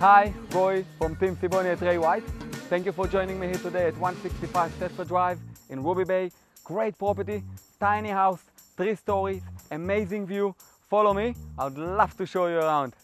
Hi, Roei from Team Siboni at Ray White. Thank you for joining me here today at 165 Stafford Drive in Ruby Bay. Great property, tiny house, three stories, amazing view. Follow me, I'd love to show you around.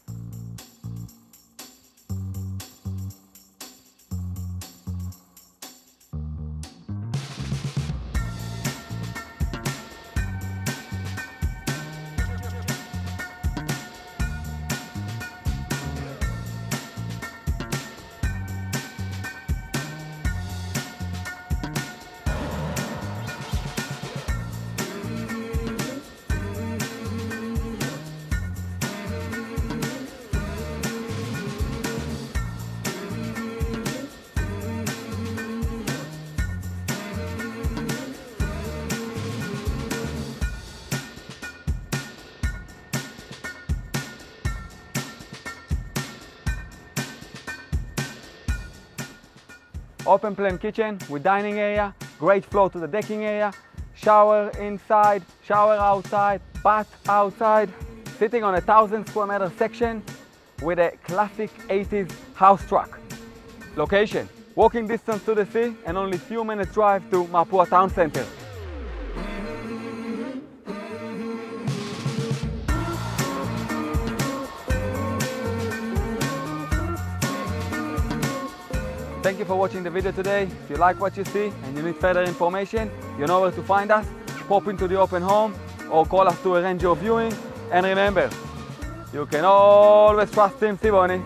Open plan kitchen with dining area, great flow to the decking area, shower inside, shower outside, bath outside, sitting on a thousand square meter section with a classic 80s house truck. Location, walking distance to the sea and only few minutes drive to Mapua Town Center. Thank you for watching the video today. If you like what you see and you need further information, you know where to find us. Pop into the open home or call us to arrange your viewing. And remember, you can always trust Team Siboni.